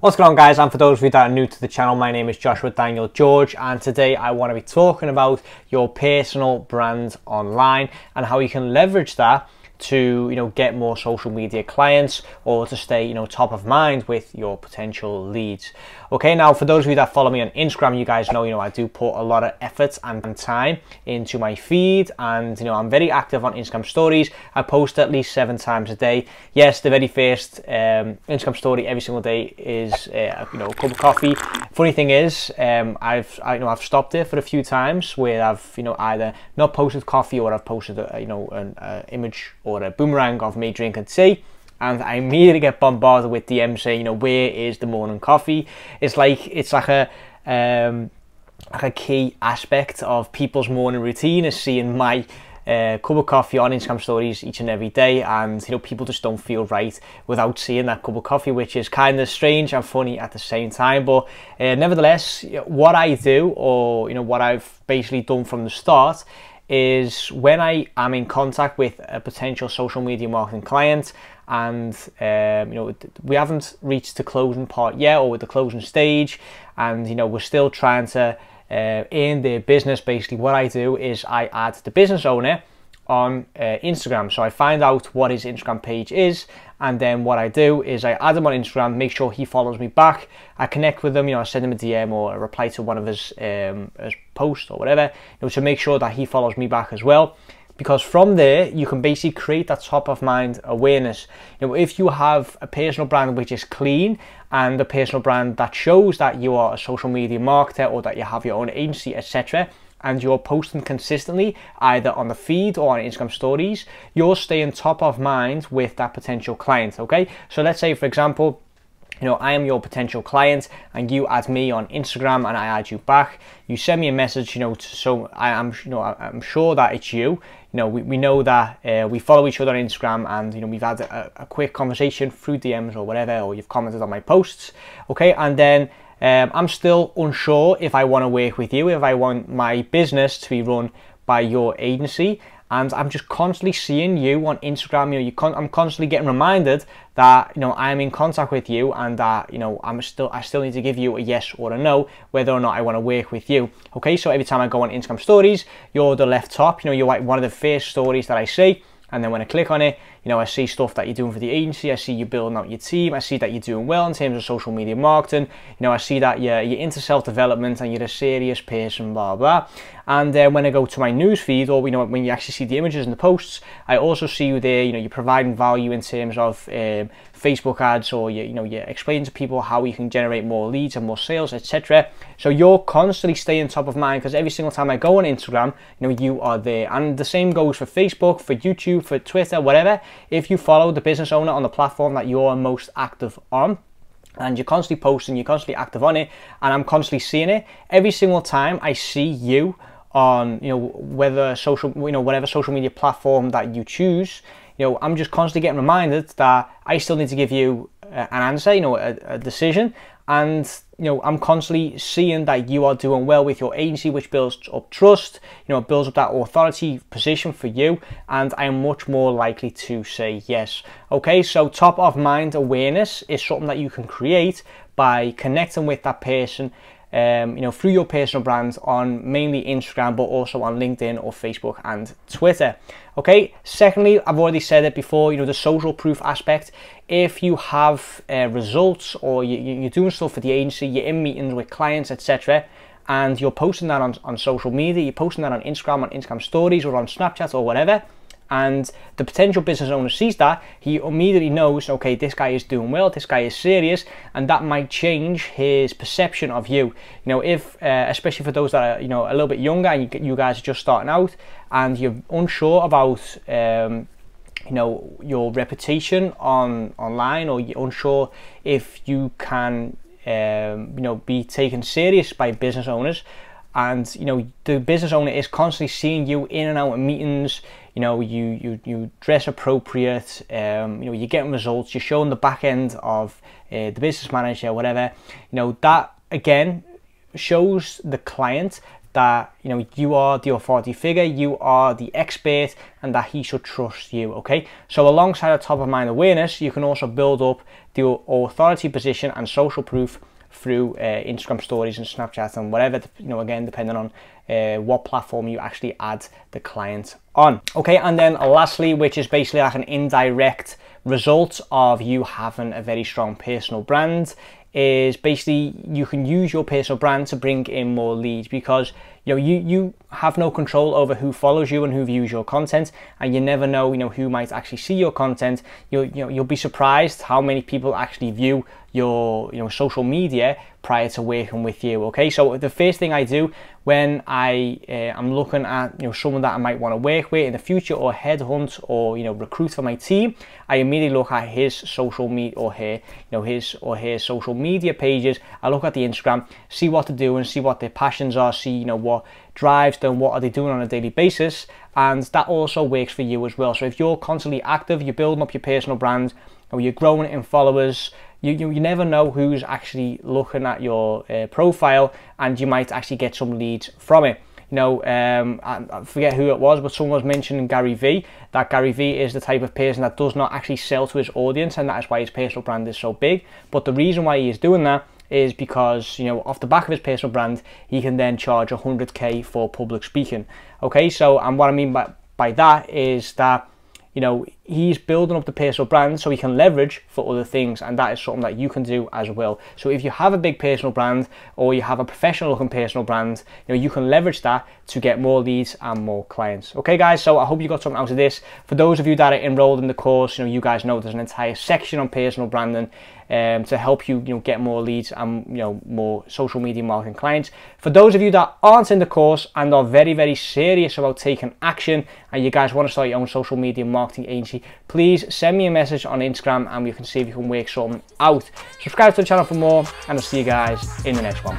What's going on guys? And for those of you that are new to the channel my name is Joshua Daniel George and today I want to be talking about your personal brand online and how you can leverage that to you know get more social media clients or to stay you know top of mind with your potential leads. Okay now for those of you that follow me on instagram you guys know you know i do put a lot of effort and time into my feed and you know i'm very active on instagram stories. I post at least seven times a day. Yes the very first um, instagram story every single day is uh, you know a cup of coffee funny thing is um, i've I, you know i've stopped it for a few times where i've you know either not posted coffee or i've posted a, you know an image or a boomerang of me drinking tea and I immediately get bombarded with DMs saying, you know, where is the morning coffee? It's like it's like a um, like a key aspect of people's morning routine is seeing my uh, cup of coffee on Instagram stories each and every day, and you know people just don't feel right without seeing that cup of coffee, which is kind of strange and funny at the same time. But uh, nevertheless, what I do, or you know what I've basically done from the start, is when I am in contact with a potential social media marketing client and um, you know we haven't reached the closing part yet or with the closing stage and you know we're still trying to uh, in the business basically what I do is I add the business owner on uh, Instagram. So I find out what his Instagram page is, and then what I do is I add him on Instagram, make sure he follows me back. I connect with him, you know, I send him a DM or a reply to one of his um, his posts or whatever, you know, to make sure that he follows me back as well. Because from there, you can basically create that top of mind awareness. Know, if you have a personal brand which is clean and a personal brand that shows that you are a social media marketer or that you have your own agency, etc., and you're posting consistently either on the feed or on Instagram stories, you're staying top of mind with that potential client. Okay, so let's say, for example, you know, I am your potential client and you add me on Instagram and I add you back. You send me a message, you know, to, so I am, you know, I'm sure that it's you. You know, we, we know that uh, we follow each other on Instagram and, you know, we've had a, a quick conversation through DMs or whatever, or you've commented on my posts. Okay, and then um, I'm still unsure if I want to work with you, if I want my business to be run by your agency. And I'm just constantly seeing you on Instagram. You know, you con- I'm constantly getting reminded that you know I am in contact with you, and that you know I'm still I still need to give you a yes or a no whether or not I want to work with you. Okay, so every time I go on Instagram stories, you're the left top. You know, you're like one of the first stories that I see. And then when I click on it, you know, I see stuff that you're doing for the agency. I see you building out your team. I see that you're doing well in terms of social media marketing. You know, I see that you're, you're into self-development and you're a serious person, blah, blah. And uh, when I go to my news feed or, you know, when you actually see the images and the posts, I also see you there, you know, you're providing value in terms of um, Facebook ads or, you, you know, you're explaining to people how you can generate more leads and more sales, etc. So you're constantly staying top of mind because every single time I go on Instagram, you know, you are there. And the same goes for Facebook, for YouTube, for Twitter, whatever if you follow the business owner on the platform that you're most active on, and you're constantly posting, you're constantly active on it, and I'm constantly seeing it. Every single time I see you on, you know, whether social, you know, whatever social media platform that you choose, you know, I'm just constantly getting reminded that I still need to give you uh, an answer, you know, a, a decision, and you know i'm constantly seeing that you are doing well with your agency which builds up trust you know builds up that authority position for you. And i am much more likely to say yes. Okay so top of mind awareness is something that you can create by connecting with that person um, you know, through your personal brands on mainly Instagram, but also on LinkedIn or Facebook and Twitter. Okay. Secondly, I've already said it before. You know, the social proof aspect. If you have uh, results or you, are doing stuff for the agency, you're in meetings with clients, etc., and you're posting that on, on social media, you're posting that on Instagram, on Instagram stories, or on Snapchat or whatever and the potential business owner sees that he immediately knows okay this guy is doing well this guy is serious and that might change his perception of you. You know if uh, especially for those that are you know a little bit younger and you, guys are just starting out and you're unsure about um, you know your reputation on online or you're unsure if you can um, you know be taken serious by business owners and you know the business owner is constantly seeing you in and out of meetings. You know you you, you dress appropriate. Um, you know you're getting results. You're showing the back end of uh, the business manager whatever. You know that again shows the client that you know you are the authority figure, you are the expert, and that he should trust you. Okay, so alongside the top of mind awareness, you can also build up the authority position and social proof through uh, Instagram stories and Snapchat and whatever, you know, again, depending on uh, what platform you actually add the client on. Okay, and then lastly, which is basically like an indirect result of you having a very strong personal brand is basically you can use your personal brand to bring in more leads because you know you you have no control over who follows you and who views your content and you never know you know who might actually see your content. You'll you know you'll be surprised how many people actually view your you know social media prior to working with you okay? So the first thing i do when i uh, am looking at you know someone that i might want to work with in the future or headhunt or you know recruit for my team i immediately look at his social media or her you know his or her social media pages. I look at the instagram see what they're doing see what their passions are see you know what drives them what are they doing on a daily basis and that also works for you as well so if you're constantly active you're building up your personal brand or you're growing in followers you, you, you never know who's actually looking at your uh, profile and you might actually get some leads from it. You know, um, I, I forget who it was, but someone was mentioning Gary Vee, that Gary Vee is the type of person that does not actually sell to his audience and that is why his personal brand is so big. But the reason why he is doing that is because, you know, off the back of his personal brand, he can then charge 100k for public speaking. Okay, so, and what I mean by, by that is that you know, he's building up the personal brand so he can leverage for other things, and that is something that you can do as well. So if you have a big personal brand or you have a professional looking personal brand, you know, you can leverage that to get more leads and more clients. Okay, guys, so I hope you got something out of this. For those of you that are enrolled in the course, you know, you guys know there's an entire section on personal branding um, to help you, you know, get more leads and you know more social media marketing clients. For those of you that aren't in the course and are very very serious about taking action, and you guys want to start your own social media marketing agency, please send me a message on Instagram and we can see if you can work something out. Subscribe to the channel for more, and I'll see you guys in the next one.